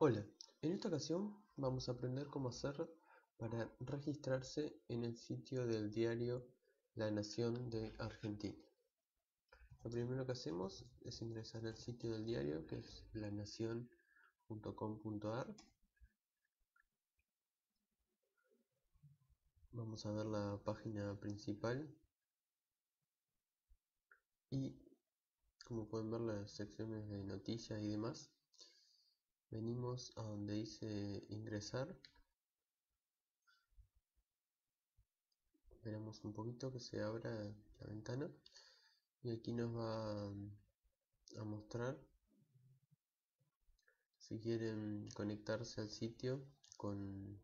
Hola, en esta ocasión vamos a aprender cómo hacer para registrarse en el sitio del diario La Nación de Argentina. Lo primero que hacemos es ingresar al sitio del diario que es lanacion.com.ar. Vamos a ver la página principal y como pueden ver las secciones de noticias y demás venimos a donde dice ingresar. Esperamos un poquito que se abra la ventana. Y aquí nos va a mostrar. Si quieren conectarse al sitio con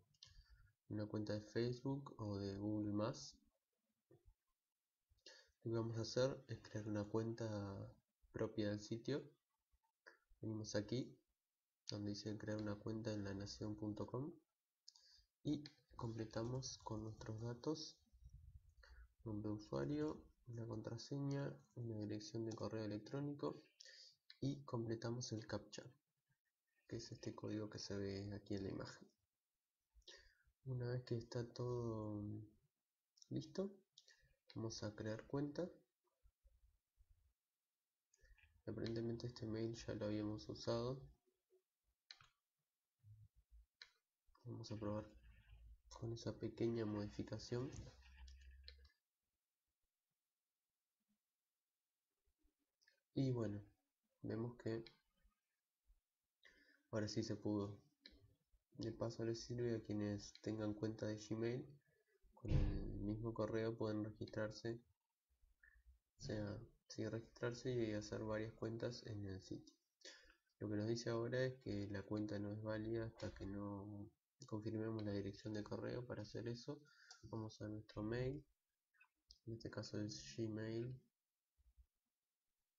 una cuenta de Facebook o de Google Más lo que vamos a hacer es crear una cuenta propia del sitio. Venimos aquí donde dice crear una cuenta en lanación.com y completamos con nuestros datos nombre de usuario, una contraseña, una dirección de correo electrónico y completamos el captcha que es este código que se ve aquí en la imagen. Una vez que está todo listo vamos a crear cuenta. Aparentemente este mail ya lo habíamos usado vamos a probar con esa pequeña modificación. Y bueno vemos que ahora sí se pudo. De paso les sirve a quienes tengan cuenta de gmail. Con el mismo correo pueden registrarse. O sea, sí, registrarse y hacer varias cuentas en el sitio. Lo que nos dice ahora es que la cuenta no es válida hasta que no confirmemos la dirección de correo para hacer eso. Vamos a nuestro mail en este caso es gmail.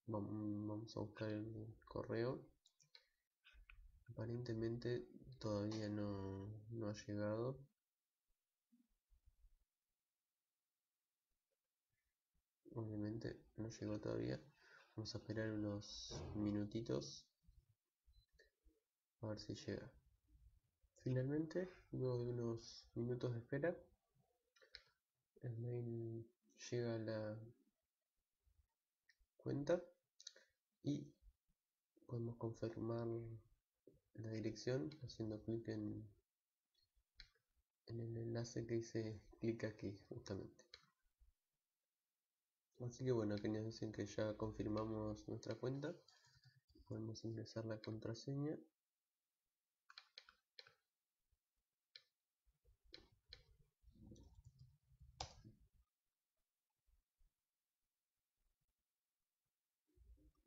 Vamos a buscar el correo. Aparentemente todavía no, no ha llegado. Obviamente no llegó todavía. Vamos a esperar unos minutitos. A ver si llega Finalmente, luego de unos minutos de espera, el mail llega a la cuenta y podemos confirmar la dirección haciendo clic en, el enlace que dice clic aquí justamente. Así que bueno, aquí nos dicen que ya confirmamos nuestra cuenta. Podemos ingresar la contraseña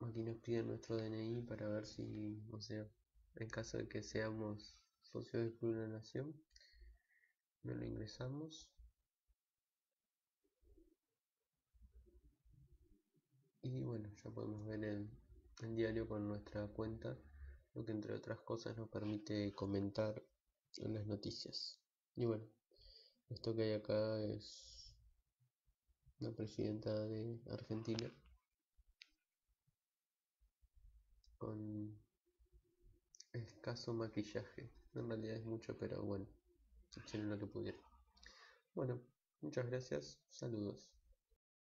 aquí nos piden nuestro DNI para ver si, o sea, en caso de que seamos socios de Club de la Nación, no lo ingresamos. Y bueno, ya podemos ver el, diario con nuestra cuenta, lo que entre otras cosas nos permite comentar en las noticias. Y bueno, esto que hay acá es la presidenta de Argentina con escaso maquillaje. En realidad es mucho, pero bueno, hicieron lo que pudieron. Bueno, muchas gracias, saludos.